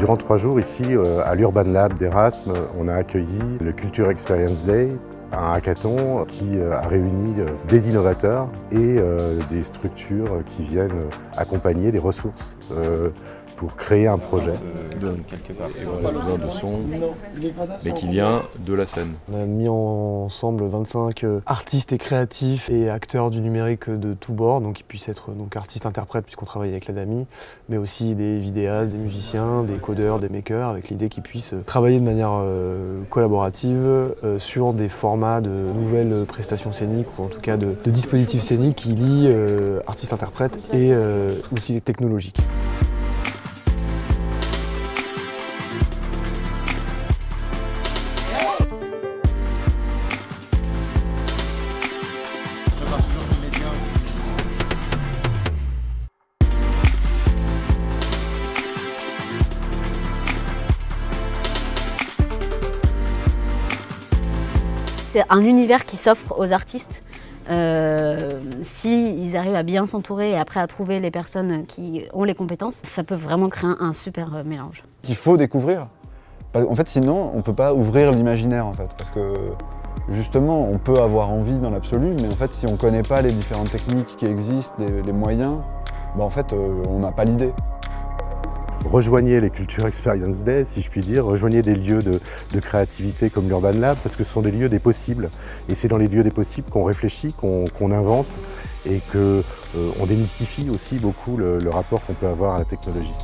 Durant trois jours ici euh, à l'Urban Lab d'Erasme, on a accueilli le Culture Experience Day, un hackathon qui euh, a réuni euh, des innovateurs et des structures qui viennent accompagner des ressources pour créer un projet. De quelque part, de son, mais qui vient de la scène. On a mis ensemble 25 euh, artistes et créatifs et acteurs du numérique de tous bords, donc qui puissent être donc artistes-interprètes puisqu'on travaille avec la DAMI, mais aussi des vidéastes, des musiciens, des codeurs, des makers, avec l'idée qu'ils puissent travailler de manière euh, collaborative euh, sur des formats de nouvelles prestations scéniques ou en tout cas de, dispositifs scéniques qui lient artistes-interprètes et outils technologiques. C'est un univers qui s'offre aux artistes euh, S'ils arrivent à bien s'entourer et après à trouver les personnes qui ont les compétences, ça peut vraiment créer un, super euh, mélange. Il faut découvrir. En fait, sinon, on ne peut pas ouvrir l'imaginaire, en fait, parce que justement, on peut avoir envie dans l'absolu, mais en fait, si on ne connaît pas les différentes techniques qui existent, les, moyens, bah, en fait, euh, on n'a pas l'idée rejoignez les Culture Experience Day, si je puis dire, rejoignez des lieux de, créativité comme l'Urban Lab, parce que ce sont des lieux des possibles. Et c'est dans les lieux des possibles qu'on réfléchit, qu'on invente et qu'on euh, démystifie aussi beaucoup le rapport qu'on peut avoir à la technologie.